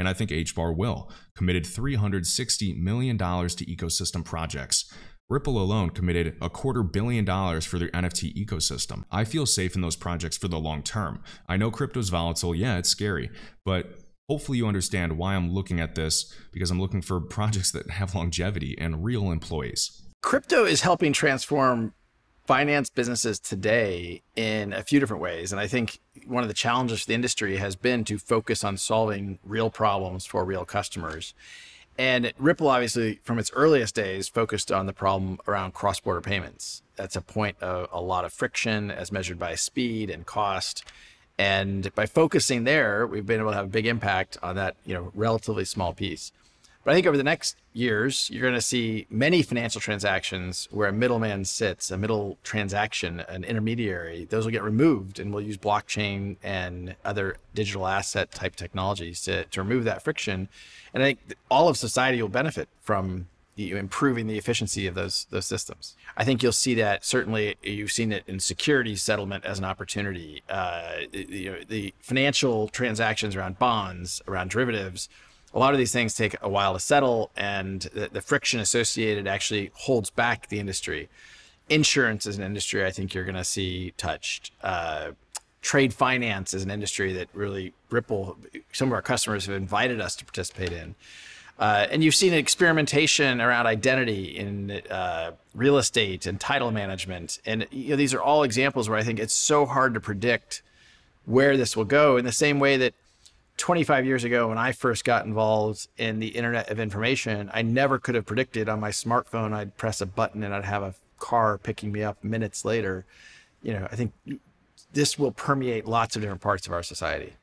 and I think HBAR will, committed $360 million to ecosystem projects. Ripple alone committed a quarter billion dollars for their NFT ecosystem. I feel safe in those projects for the long term. I know crypto's volatile, yeah, it's scary, but hopefully you understand why I'm looking at this because I'm looking for projects that have longevity and real employees. Crypto is helping transform finance businesses today in a few different ways. And I think one of the challenges for the industry has been to focus on solving real problems for real customers. And Ripple, obviously, from its earliest days, focused on the problem around cross border payments. That's a point of a lot of friction as measured by speed and cost. And by focusing there, we've been able to have a big impact on that, you know, relatively small piece. But I think over the next years, you're going to see many financial transactions where a middleman sits, a middle transaction, an intermediary. Those will get removed, and we'll use blockchain and other digital asset type technologies to, to remove that friction. And I think all of society will benefit from improving the efficiency of those those systems. I think you'll see that certainly you've seen it in security settlement as an opportunity. Uh, know, the financial transactions around bonds, around derivatives a lot of these things take a while to settle, and the, the, friction associated actually holds back the industry. Insurance is an industry I think you're going to see touched. Uh, trade finance is an industry that really Ripple, some of our customers have invited us to participate in. Uh, and you've seen experimentation around identity in uh, real estate and title management. And you know, these are all examples where I think it's so hard to predict where this will go in the same way that 25 years ago when I first got involved in the internet of information, I never could have predicted on my smartphone I'd press a button and I'd have a car picking me up minutes later. You know, I think this will permeate lots of different parts of our society.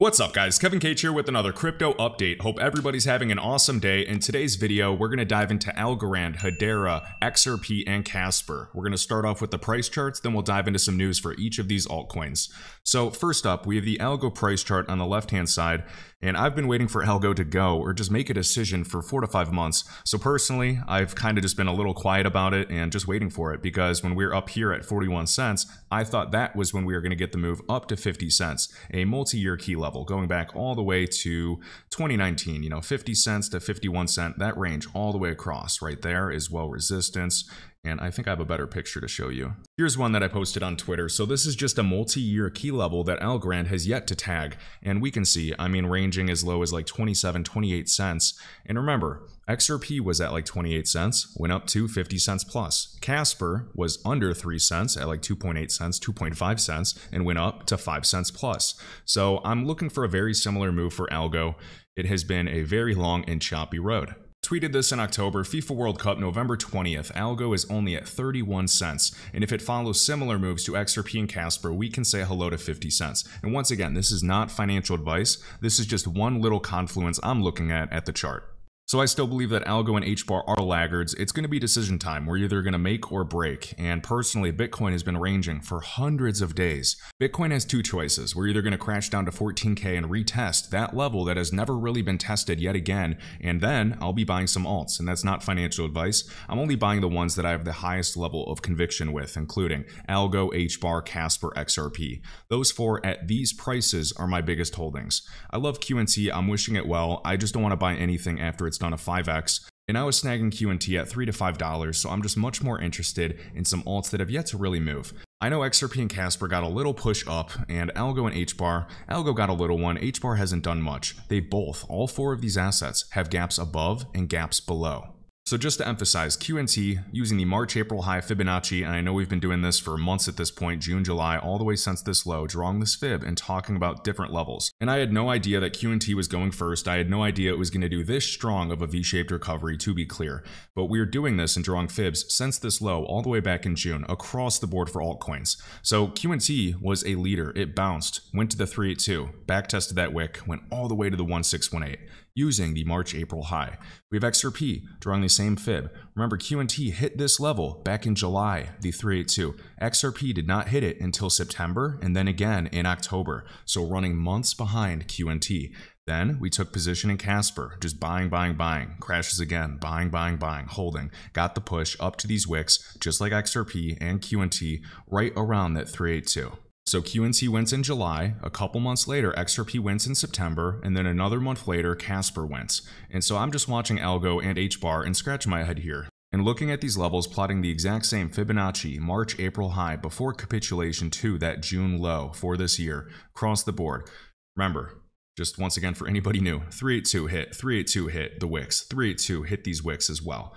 What's up guys, Kevin Cage here with another crypto update. Hope everybody's having an awesome day. In today's video, we're to dive into Algorand, Hedera, XRP, and Casper. We're to start off with the price charts, then we'll dive into some news for each of these altcoins. So first up, we have the Algo price chart on the left-hand side, and I've been waiting for Algo to go or just make a decision for four to five months. So personally, I've kind of just been a little quiet about it and just waiting for it because when we are up here at 41 cents, I thought that was when we were going to get the move up to 50 cents, a multi-year key level going back all the way to 2019, you know, 50 cents to 51 cent, that range all the way across right there is well resistance and I think I have a better picture to show you. Here's one that I posted on Twitter. So this is just a multi-year key level that Algorand has yet to tag. And we can see, I mean, ranging as low as like 27, 28 cents. And remember, XRP was at like 28 cents, went up to 50 cents plus. Casper was under 3 cents at like 2.8 cents, 2.5 cents, and went up to 5 cents plus. So I'm looking for a very similar move for Algo. It has been a very long and choppy road. Tweeted this in October, FIFA World Cup November 20th, Algo is only at 31 cents, and if it follows similar moves to XRP and Casper, we can say hello to 50 cents. And once again, this is not financial advice, this is just one little confluence I'm looking at at the chart. So I still believe that Algo and HBAR are laggards. It's going to be decision time. We're either going to make or break. And personally, Bitcoin has been ranging for hundreds of days. Bitcoin has two choices. We're either going to crash down to 14K and retest that level that has never really been tested yet again. And then I'll be buying some alts. And that's not financial advice. I'm only buying the ones that I have the highest level of conviction with, including Algo, HBAR, Casper, XRP. Those four at these prices are my biggest holdings. I love QNT. I'm wishing it well. I just don't want to buy anything after it's done a 5x. And I was snagging QNT at 3 to $5, so I'm just much more interested in some alts that have yet to really move. I know XRP and Casper got a little push up, and Algo and HBAR, Algo got a little one, HBAR hasn't done much. They both, all four of these assets, have gaps above and gaps below. So just to emphasize, QNT using the March-April high Fibonacci, and I know we've been doing this for months at this point, June, July, all the way since this low, drawing this fib and talking about different levels. And I had no idea that QNT was going first. I had no idea it was going to do this strong of a V-shaped recovery, to be clear. But we are doing this and drawing fibs since this low all the way back in June across the board for altcoins. So QNT was a leader. It bounced, went to the 382, back tested that wick, went all the way to the 1618 using the March-April high. We have XRP drawing the same fib. Remember, QNT hit this level back in July, the 382. XRP did not hit it until September and then again in October, so running months behind QNT. Then we took position in Casper, just buying, buying, buying. Crashes again, buying, buying, buying, holding. Got the push up to these wicks, just like XRP and QNT, right around that 382. So QNT wins in July, a couple months later, XRP wins in September, and then another month later, Casper wins. And so I'm just watching Algo and HBAR and scratch my head here. And looking at these levels, plotting the exact same Fibonacci March April high before capitulation to that June low for this year across the board. Remember, just once again, for anybody new, 382 hit, 382 hit the wicks, 382 hit these wicks as well.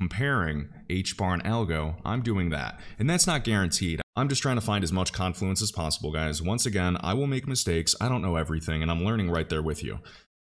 Comparing HBAR and Algo, I'm doing that. And that's not guaranteed. I'm just trying to find as much confluence as possible, guys. Once again, I will make mistakes. I don't know everything, and I'm learning right there with you.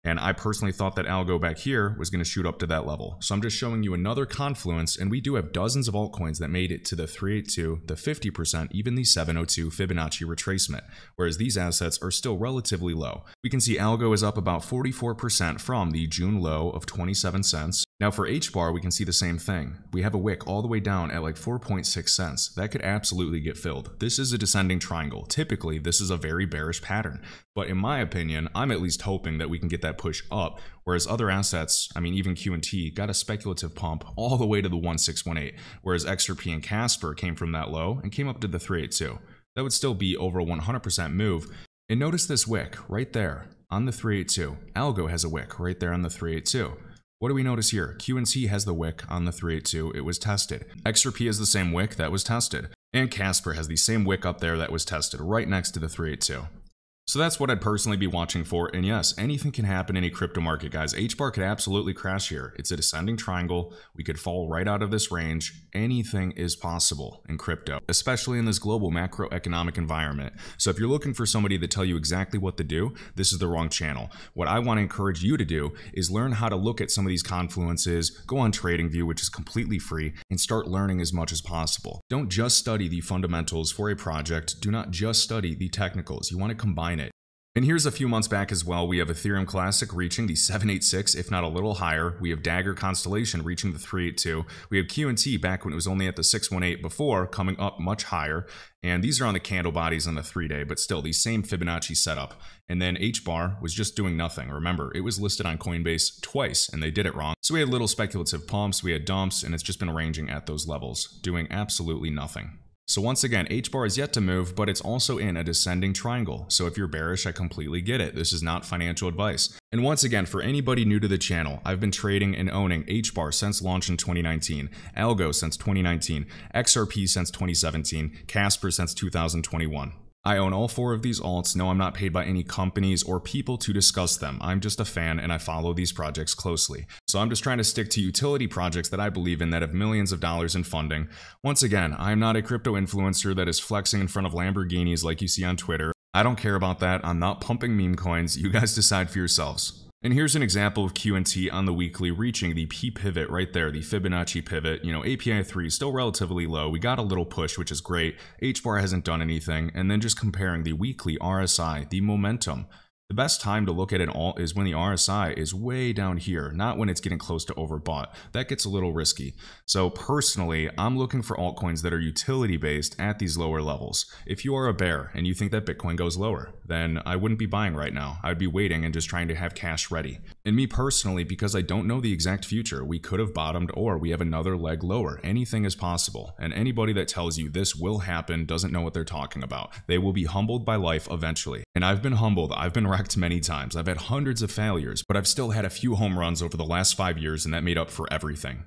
And I personally thought that algo back here was going to shoot up to that level. So I'm just showing you another confluence, and we do have dozens of altcoins that made it to the 382, the 50%, even the 702 Fibonacci retracement, whereas these assets are still relatively low. We can see algo is up about 44% from the June low of 27 cents. Now for HBAR, we can see the same thing. We have a wick all the way down at like 4.6 cents. That could absolutely get filled. This is a descending triangle. Typically, this is a very bearish pattern. But in my opinion, I'm at least hoping that we can get that push up, whereas other assets, I mean, even QNT, got a speculative pump all the way to the 1618, whereas XRP and Casper came from that low and came up to the 382. That would still be over a 100% move. And notice this wick right there on the 382. Algo has a wick right there on the 382. What do we notice here? QNT has the wick on the 382, it was tested. XRP has the same wick that was tested. And Casper has the same wick up there that was tested right next to the 382. So that's what I'd personally be watching for. And yes, anything can happen in a crypto market, guys. HBAR could absolutely crash here. It's a descending triangle. We could fall right out of this range. Anything is possible in crypto, especially in this global macroeconomic environment. So if you're looking for somebody to tell you exactly what to do, this is the wrong channel. What I want to encourage you to do is learn how to look at some of these confluences, go on TradingView, which is completely free, and start learning as much as possible. Don't just study the fundamentals for a project. Do not just study the technicals. You want to combine and here's a few months back as well. We have Ethereum Classic reaching the 786, if not a little higher. We have Dagger Constellation reaching the 382. We have QNT back when it was only at the 618 before, coming up much higher. And these are on the candle bodies on the three day, but still the same Fibonacci setup. And then HBAR was just doing nothing. Remember, it was listed on Coinbase twice and they did it wrong. So we had little speculative pumps, we had dumps, and it's just been ranging at those levels, doing absolutely nothing. So once again, H bar is yet to move, but it's also in a descending triangle. So if you're bearish, I completely get it. This is not financial advice. And once again, for anybody new to the channel, I've been trading and owning H bar since launch in 2019, Algo since 2019, XRP since 2017, Casper since 2021. I own all four of these alts. No, I'm not paid by any companies or people to discuss them. I'm just a fan and I follow these projects closely. So I'm just trying to stick to utility projects that I believe in that have millions of dollars in funding. Once again, I'm not a crypto influencer that is flexing in front of Lamborghinis like you see on Twitter. I don't care about that. I'm not pumping meme coins. You guys decide for yourselves. And here's an example of QNT on the weekly reaching the P pivot right there, the Fibonacci pivot. You know, API 3 still relatively low. We got a little push, which is great. HBAR hasn't done anything. And then just comparing the weekly RSI, the momentum, the best time to look at it all is when the RSI is way down here, not when it's getting close to overbought. That gets a little risky. So personally, I'm looking for altcoins that are utility based at these lower levels. If you are a bear and you think that Bitcoin goes lower, then I wouldn't be buying right now. I'd be waiting and just trying to have cash ready. And me personally, because I don't know the exact future, we could have bottomed or we have another leg lower. Anything is possible. And anybody that tells you this will happen doesn't know what they're talking about. They will be humbled by life eventually. And I've been humbled. I've been wrecked many times. I've had hundreds of failures, but I've still had a few home runs over the last five years, and that made up for everything.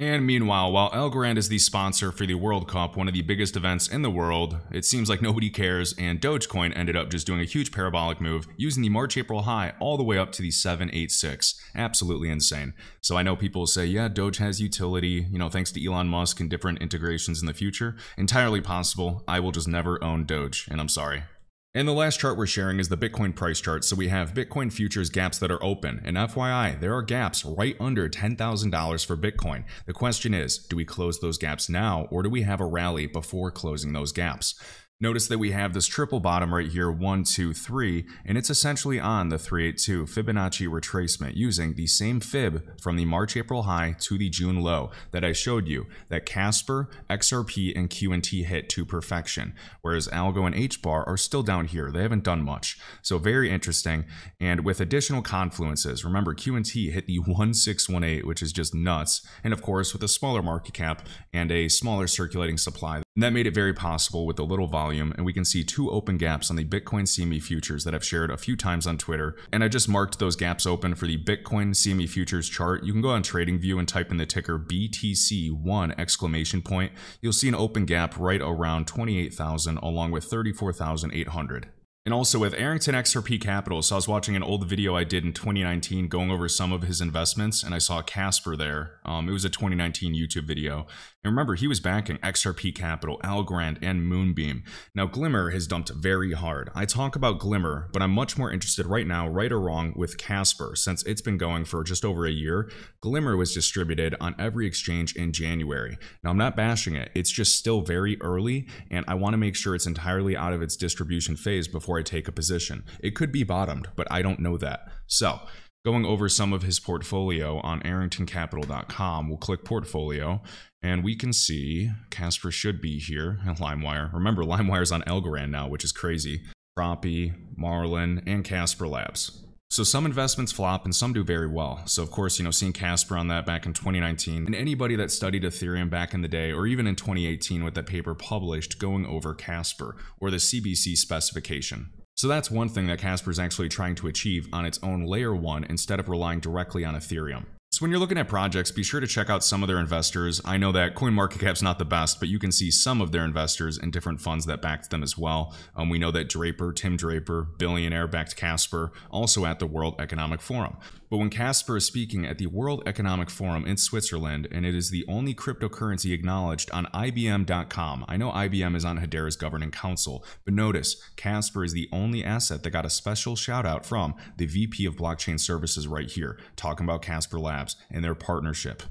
And meanwhile, while Algorand is the sponsor for the World Cup, one of the biggest events in the world, it seems like nobody cares, and Dogecoin ended up just doing a huge parabolic move, using the March April high all the way up to the 786. Absolutely insane. So I know people say, yeah, Doge has utility, you know, thanks to Elon Musk and different integrations in the future. Entirely possible. I will just never own Doge, and I'm sorry. And the last chart we're sharing is the Bitcoin price chart. So we have Bitcoin futures gaps that are open. And FYI, there are gaps right under $10,000 for Bitcoin. The question is, do we close those gaps now or do we have a rally before closing those gaps? Notice that we have this triple bottom right here, one, two, three, and it's essentially on the 382 Fibonacci retracement using the same fib from the March April high to the June low that I showed you that Casper, XRP, and QNT hit to perfection, whereas Algo and HBAR are still down here. They haven't done much. So very interesting. And with additional confluences, remember QNT hit the 1618, which is just nuts. And of course, with a smaller market cap and a smaller circulating supply, that made it very possible with a little volume, and we can see two open gaps on the Bitcoin CME futures that I've shared a few times on Twitter. And I just marked those gaps open for the Bitcoin CME futures chart. You can go on TradingView and type in the ticker BTC1 exclamation point. You'll see an open gap right around 28,000 along with 34,800. And also with Arrington XRP Capital, so I was watching an old video I did in 2019 going over some of his investments, and I saw Casper there. Um, it was a 2019 YouTube video. And remember, he was backing XRP Capital, Algorand, and Moonbeam. Now, Glimmer has dumped very hard. I talk about Glimmer, but I'm much more interested right now, right or wrong, with Casper, since it's been going for just over a year. Glimmer was distributed on every exchange in January. Now, I'm not bashing it, it's just still very early, and I want to make sure it's entirely out of its distribution phase before I take a position. It could be bottomed, but I don't know that. So, going over some of his portfolio on arringtoncapital.com, we'll click portfolio and we can see Casper should be here and LimeWire. Remember, LimeWire's on Algorand now, which is crazy. Tropy, Marlin, and Casper Labs. So some investments flop and some do very well. So of course, you know, seeing Casper on that back in 2019 and anybody that studied Ethereum back in the day or even in 2018 with that paper published going over Casper or the CBC specification. So that's one thing that Casper is actually trying to achieve on its own layer 1 instead of relying directly on Ethereum. So when you're looking at projects, be sure to check out some of their investors. I know that CoinMarketCap's not the best, but you can see some of their investors in different funds that backed them as well. Um, we know that Draper, Tim Draper, billionaire, backed Casper, also at the World Economic Forum. But when Casper is speaking at the World Economic Forum in Switzerland, and it is the only cryptocurrency acknowledged on IBM.com, I know IBM is on Hedera's governing council, but notice Casper is the only asset that got a special shout out from the VP of Blockchain Services right here, talking about Casper Labs and their partnership.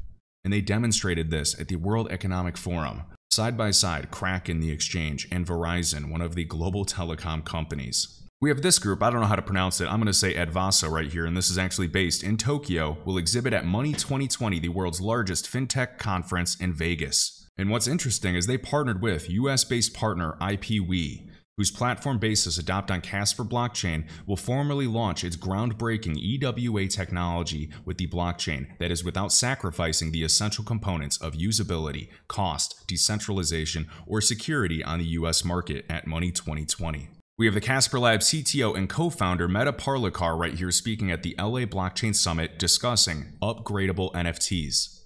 And they demonstrated this at the World Economic Forum. Side by side, Kraken, the exchange, and Verizon, one of the global telecom companies. We have this group, I don't know how to pronounce it, I'm going to say Advasa right here, and this is actually based in Tokyo, will exhibit at Money 2020, the world's largest fintech conference in Vegas. And what's interesting is they partnered with US based partner IPWE, whose platform basis adopt on Casper blockchain will formally launch its groundbreaking EWA technology with the blockchain that is without sacrificing the essential components of usability, cost, decentralization, or security on the US market at Money 2020. We have the Casper Lab CTO and co-founder Medha Parlikar right here speaking at the LA Blockchain Summit discussing upgradable NFTs.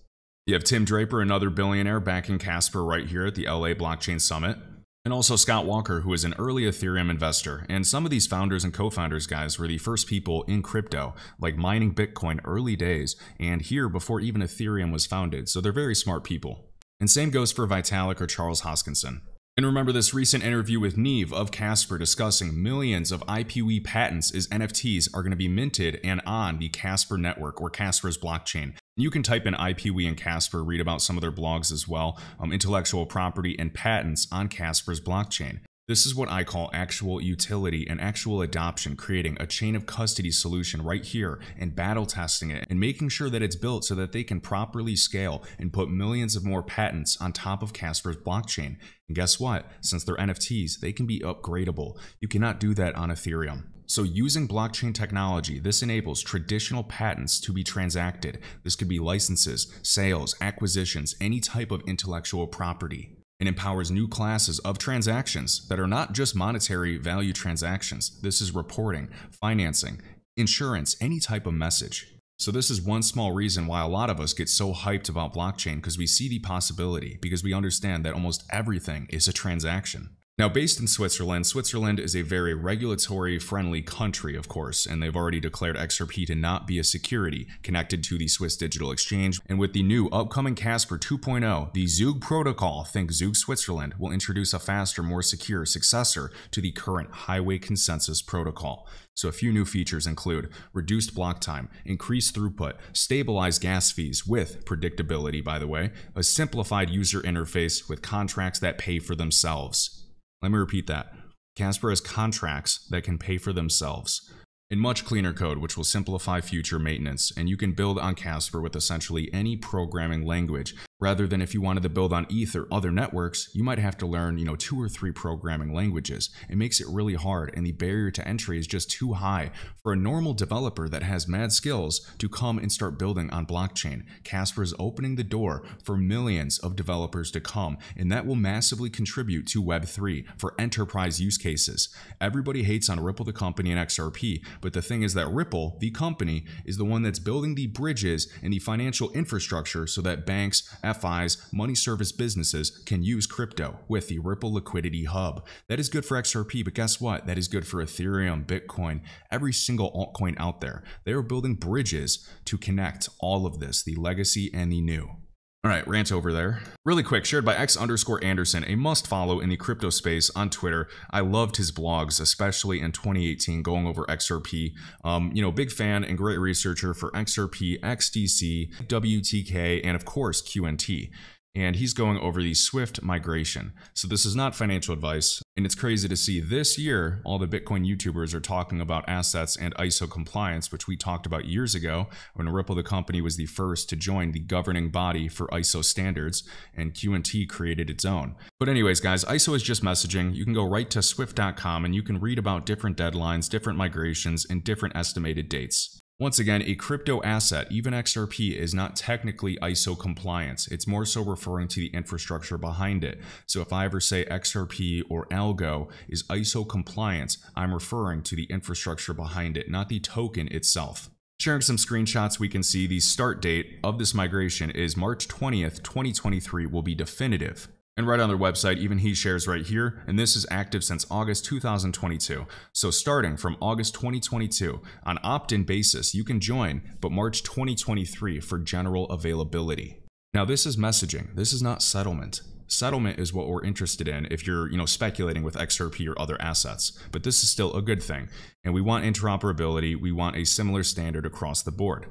You have Tim Draper, another billionaire, backing Casper right here at the LA Blockchain Summit. And also Scott Walker, who is an early Ethereum investor. And some of these founders and co founders, guys, were the first people in crypto, like mining Bitcoin early days, and here before even Ethereum was founded. So they're very smart people. And same goes for Vitalik or Charles Hoskinson. And remember this recent interview with Neve of Casper discussing millions of IPWE patents as NFTs are going to be minted and on the Casper network or Casper's blockchain. You can type in IPWE and Casper, read about some of their blogs as well, um, intellectual property and patents on Casper's blockchain. This is what I call actual utility and actual adoption, creating a chain of custody solution right here and battle testing it and making sure that it's built so that they can properly scale and put millions of more patents on top of Casper's blockchain. And guess what? Since they're NFTs, they can be upgradable. You cannot do that on Ethereum. So using blockchain technology, this enables traditional patents to be transacted. This could be licenses, sales, acquisitions, any type of intellectual property and empowers new classes of transactions that are not just monetary value transactions. This is reporting, financing, insurance, any type of message. So, this is one small reason why a lot of us get so hyped about blockchain because we see the possibility, because we understand that almost everything is a transaction. Now, based in Switzerland, Switzerland is a very regulatory friendly country, of course, and they've already declared XRP to not be a security connected to the Swiss Digital Exchange. And with the new upcoming Casper 2.0, the Zug protocol, think Zug Switzerland, will introduce a faster, more secure successor to the current Highway Consensus protocol. So, a few new features include reduced block time, increased throughput, stabilized gas fees with predictability, by the way, a simplified user interface with contracts that pay for themselves. Let me repeat that. Casper has contracts that can pay for themselves in much cleaner code, which will simplify future maintenance. And you can build on Casper with essentially any programming language rather than if you wanted to build on ETH or other networks, you might have to learn, you know, two or three programming languages. It makes it really hard and the barrier to entry is just too high for a normal developer that has mad skills to come and start building on blockchain. Casper is opening the door for millions of developers to come, and that will massively contribute to Web3 for enterprise use cases. Everybody hates on Ripple the company and XRP, but the thing is that Ripple, the company, is the one that's building the bridges and the financial infrastructure so that banks, FIs, money service businesses can use crypto with the Ripple Liquidity Hub. That is good for XRP, but guess what? That is good for Ethereum, Bitcoin, every single altcoin out there. They are building bridges to connect all of this, the legacy and the new. All right, rant over there. Really quick, shared by X underscore Anderson, a must follow in the crypto space on Twitter. I loved his blogs, especially in 2018, going over XRP. Um, you know, big fan and great researcher for XRP, XDC, WTK, and of course, QNT and he's going over the Swift migration. So this is not financial advice, and it's crazy to see this year all the Bitcoin YouTubers are talking about assets and ISO compliance, which we talked about years ago when Ripple the company was the first to join the governing body for ISO standards, and QNT created its own. But anyways, guys, ISO is just messaging. You can go right to swift.com and you can read about different deadlines, different migrations, and different estimated dates. Once again, a crypto asset, even XRP, is not technically ISO compliance. It's more so referring to the infrastructure behind it. So if I ever say XRP or Algo is ISO compliance, I'm referring to the infrastructure behind it, not the token itself. Sharing some screenshots, we can see the start date of this migration is March 20th, 2023 will be definitive. And right on their website, even he shares right here, and this is active since August 2022. So starting from August 2022, on opt-in basis, you can join, but March 2023 for general availability. Now this is messaging, this is not settlement. Settlement is what we're interested in if you're, you know, speculating with XRP or other assets. But this is still a good thing. And we want interoperability, we want a similar standard across the board.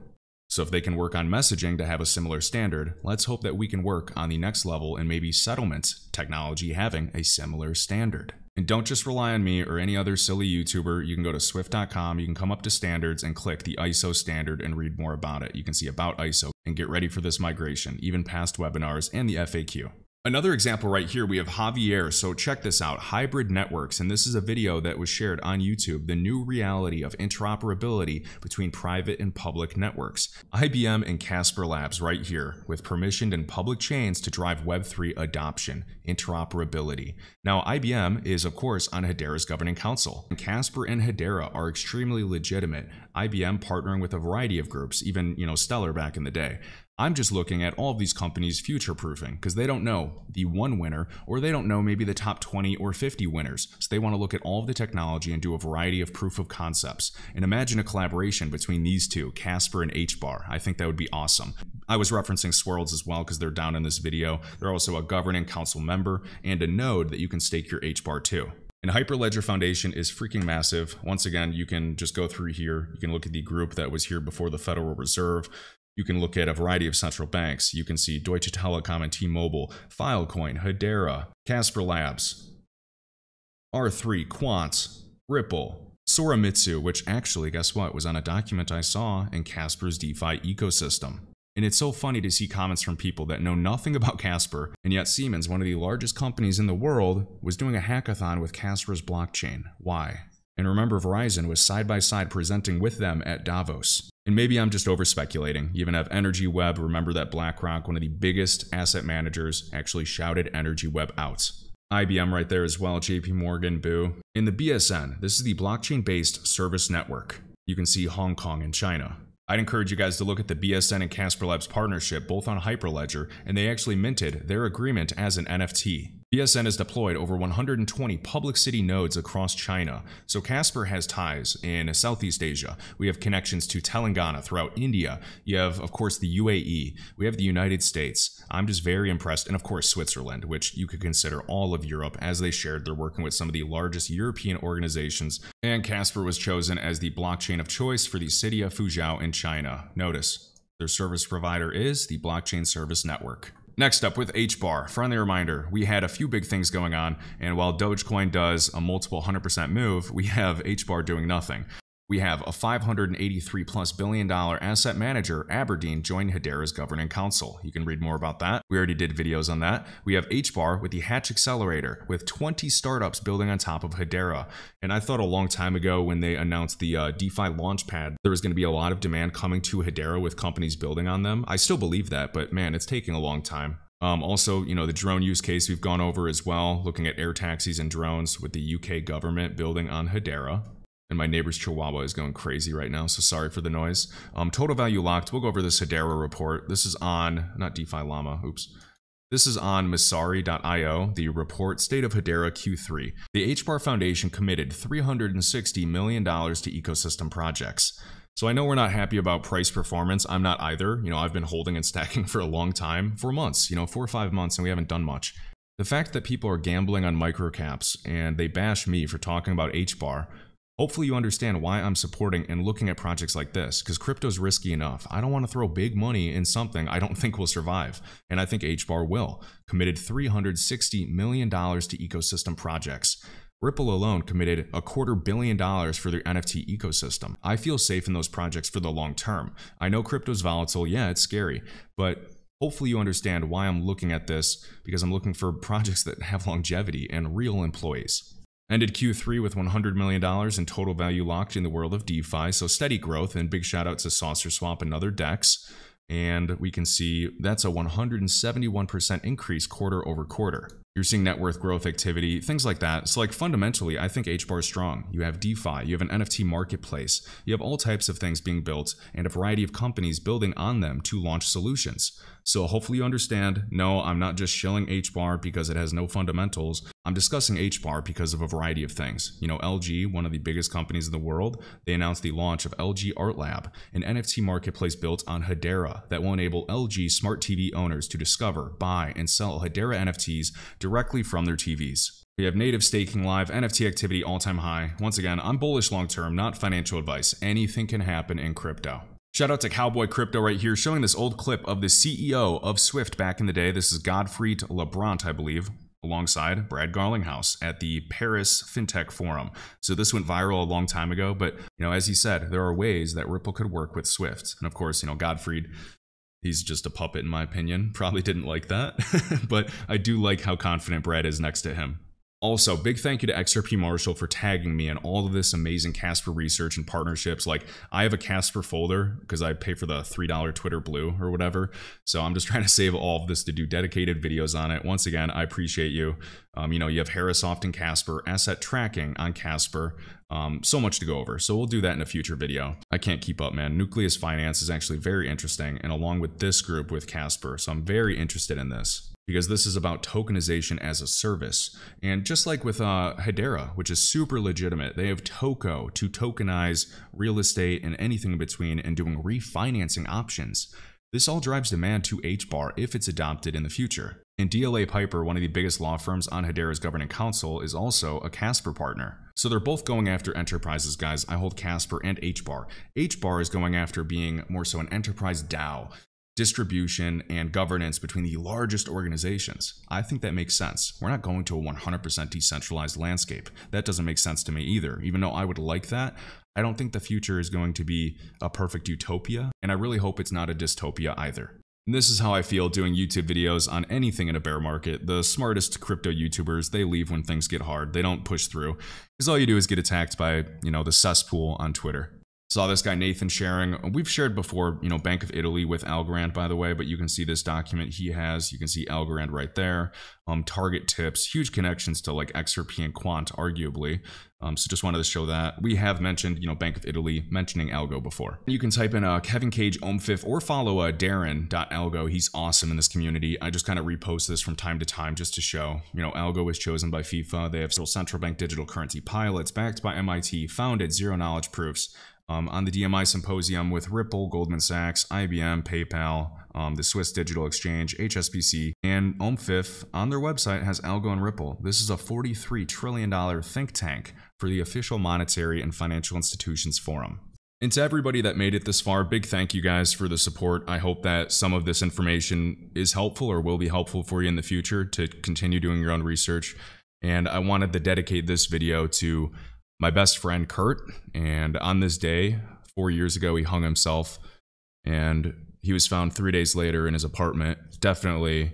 So if they can work on messaging to have a similar standard, let's hope that we can work on the next level and maybe settlements technology having a similar standard. And don't just rely on me or any other silly YouTuber. You can go to swift.com, you can come up to standards and click the ISO standard and read more about it. You can see about ISO and get ready for this migration, even past webinars and the FAQ. Another example right here, we have Javier. So check this out, hybrid networks. And this is a video that was shared on YouTube, the new reality of interoperability between private and public networks. IBM and Casper Labs right here with permissioned and public chains to drive Web3 adoption, interoperability. Now, IBM is of course on Hedera's governing council. And Casper and Hedera are extremely legitimate. IBM partnering with a variety of groups, even, you know, Stellar back in the day. I'm just looking at all of these companies future proofing because they don't know the one winner or they don't know maybe the top 20 or 50 winners. So they want to look at all of the technology and do a variety of proof of concepts. And imagine a collaboration between these two, Casper and HBAR. I think that would be awesome. I was referencing Swirlds as well because they're down in this video. They're also a governing council member and a node that you can stake your HBAR to. And Hyperledger Foundation is freaking massive. Once again, you can just go through here. You can look at the group that was here before the Federal Reserve. You can look at a variety of central banks. You can see Deutsche Telekom and T-Mobile, Filecoin, Hedera, Casper Labs, R3, Quants, Ripple, Soramitsu, which actually, guess what, was on a document I saw in Casper's DeFi ecosystem. And it's so funny to see comments from people that know nothing about Casper, and yet Siemens, one of the largest companies in the world, was doing a hackathon with Casper's blockchain. Why? And remember, Verizon was side by side presenting with them at Davos. And maybe I'm just over speculating. You even have Energy Web. Remember that BlackRock, one of the biggest asset managers, actually shouted Energy Web out. IBM right there as well, JP Morgan, Boo. In the BSN, this is the blockchain based service network. You can see Hong Kong and China. I'd encourage you guys to look at the BSN and Casper Labs partnership, both on Hyperledger, and they actually minted their agreement as an NFT. BSN has deployed over 120 public city nodes across China, so Casper has ties in Southeast Asia. We have connections to Telangana throughout India. You have, of course, the UAE. We have the United States. I'm just very impressed, and of course, Switzerland, which you could consider all of Europe. As they shared, they're working with some of the largest European organizations, and Casper was chosen as the blockchain of choice for the city of Fuzhou in China. Notice, their service provider is the Blockchain Service Network. Next up with HBAR, friendly reminder, we had a few big things going on, and while Dogecoin does a multiple 100% move, we have HBAR doing nothing. We have a 583 plus billion dollar asset manager, Aberdeen, join Hedera's governing council. You can read more about that. We already did videos on that. We have HBAR with the Hatch Accelerator, with 20 startups building on top of Hedera. And I thought a long time ago when they announced the uh, DeFi Launchpad, there was going to be a lot of demand coming to Hedera with companies building on them. I still believe that, but man, it's taking a long time. Um, also, you know, the drone use case we've gone over as well, looking at air taxis and drones with the UK government building on Hedera and my neighbor's chihuahua is going crazy right now, so sorry for the noise. Um, total value locked. We'll go over this Hedera report. This is on, not DeFi Llama, oops. This is on Messari.io, the report State of Hedera Q3. The HBAR Foundation committed $360 million to ecosystem projects. So I know we're not happy about price performance. I'm not either. You know, I've been holding and stacking for a long time, for months, you know, four or five months, and we haven't done much. The fact that people are gambling on microcaps and they bash me for talking about HBAR Hopefully you understand why I'm supporting and looking at projects like this, because crypto's risky enough. I don't want to throw big money in something I don't think will survive, and I think HBAR will. Committed $360 million to ecosystem projects. Ripple alone committed a quarter billion dollars for their NFT ecosystem. I feel safe in those projects for the long term. I know crypto's volatile, yeah, it's scary, but hopefully you understand why I'm looking at this because I'm looking for projects that have longevity and real employees. Ended Q3 with $100 million in total value locked in the world of DeFi, so steady growth, and big shout out to Saucer Swap and other DEX. And we can see that's a 171% increase quarter over quarter. You're seeing net worth growth activity, things like that. So, like fundamentally, I think HBAR is strong. You have DeFi, you have an NFT marketplace, you have all types of things being built, and a variety of companies building on them to launch solutions. So, hopefully, you understand no, I'm not just shilling HBAR because it has no fundamentals. I'm discussing HBAR because of a variety of things. You know, LG, one of the biggest companies in the world, they announced the launch of LG Art Lab, an NFT marketplace built on Hedera that will enable LG smart TV owners to discover, buy, and sell Hedera NFTs directly from their TVs. We have native staking live, NFT activity all time high. Once again, I'm bullish long term, not financial advice. Anything can happen in crypto. Shout out to Cowboy Crypto right here, showing this old clip of the CEO of Swift back in the day. This is Gottfried Leibbrandt, I believe, alongside Brad Garlinghouse at the Paris FinTech Forum. So this went viral a long time ago, but you know, as he said, there are ways that Ripple could work with Swift. And of course, you know, Gottfried He's just a puppet, in my opinion. Probably didn't like that, but I do like how confident Brad is next to him. Also, big thank you to XRP Marshall for tagging me in all of this amazing Casper research and partnerships. Like, I have a Casper folder because I pay for the $3 Twitter Blue or whatever. So I'm just trying to save all of this to do dedicated videos on it. Once again, I appreciate you. Um, you know, you have Harrisoft and Casper, asset tracking on Casper. Um, so much to go over. So we'll do that in a future video. I can't keep up, man. Nucleus Finance is actually very interesting, and along with this group with Casper. So I'm very interested in this because this is about tokenization as a service. And just like with uh, Hedera, which is super legitimate, they have Toko to tokenize real estate and anything in between and doing refinancing options. This all drives demand to HBAR if it's adopted in the future. And DLA Piper, one of the biggest law firms on Hedera's governing council, is also a Casper partner. So they're both going after enterprises, guys. I hold Casper and HBAR. HBAR is going after being more so an enterprise DAO, distribution and governance between the largest organizations. I think that makes sense. We're not going to a 100% decentralized landscape. That doesn't make sense to me either. Even though I would like that, I don't think the future is going to be a perfect utopia, and I really hope it's not a dystopia either. And this is how I feel doing YouTube videos on anything in a bear market. The smartest crypto YouTubers, they leave when things get hard. They don't push through. Because all you do is get attacked by, you know, the cesspool on Twitter. Saw this guy Nathan sharing. We've shared before, you know, Bank of Italy with Algorand, by the way, but you can see this document he has. You can see Algorand right there. Um, target tips, huge connections to like XRP and Quant, arguably. Um, so just wanted to show that. We have mentioned, you know, Bank of Italy mentioning Algo before. You can type in uh, Kevin Cage OMFIF or follow uh, Darren.algo. He's awesome in this community. I just kind of repost this from time to time just to show, you know, Algo was chosen by FIFA. They have central bank digital currency pilots backed by MIT, founded zero knowledge proofs um, on the DMI symposium with Ripple, Goldman Sachs, IBM, PayPal, um, the Swiss Digital Exchange, HSBC, and OMFIF on their website has Algo and Ripple. This is a $43 trillion think tank for the official monetary and financial institutions forum. And to everybody that made it this far, big thank you guys for the support. I hope that some of this information is helpful or will be helpful for you in the future to continue doing your own research. And I wanted to dedicate this video to my best friend Kurt. And on this day, four years ago, he hung himself and he was found three days later in his apartment. Definitely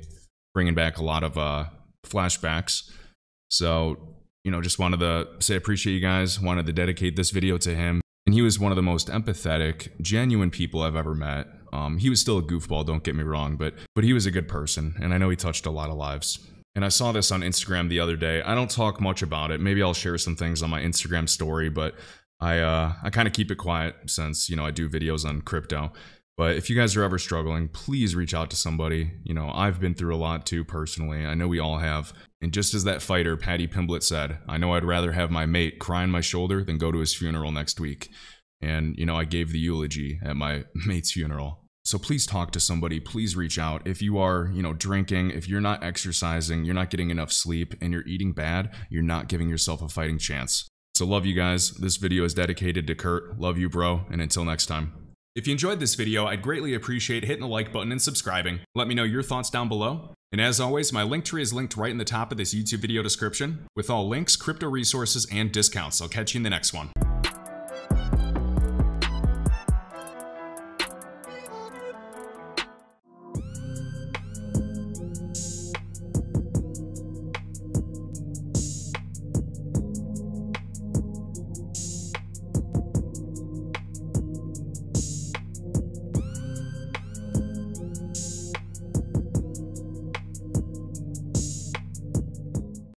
bringing back a lot of uh, flashbacks. So, you know, just wanted to say appreciate you guys. Wanted to dedicate this video to him. And he was one of the most empathetic, genuine people I've ever met. Um, he was still a goofball, don't get me wrong, but but he was a good person, and I know he touched a lot of lives. And I saw this on Instagram the other day. I don't talk much about it. Maybe I'll share some things on my Instagram story, but I uh, I kind of keep it quiet since you know I do videos on crypto. But if you guys are ever struggling, please reach out to somebody. You know, I've been through a lot too personally. I know we all have. And just as that fighter, Paddy Pimblett, said, I know I'd rather have my mate cry on my shoulder than go to his funeral next week. And, you know, I gave the eulogy at my mate's funeral. So please talk to somebody. Please reach out. If you are, you know, drinking, if you're not exercising, you're not getting enough sleep, and you're eating bad, you're not giving yourself a fighting chance. So love you guys. This video is dedicated to Kurt. Love you, bro. And until next time. If you enjoyed this video, I'd greatly appreciate hitting the like button and subscribing. Let me know your thoughts down below. And as always, my link tree is linked right in the top of this YouTube video description with all links, crypto resources, and discounts. I'll catch you in the next one.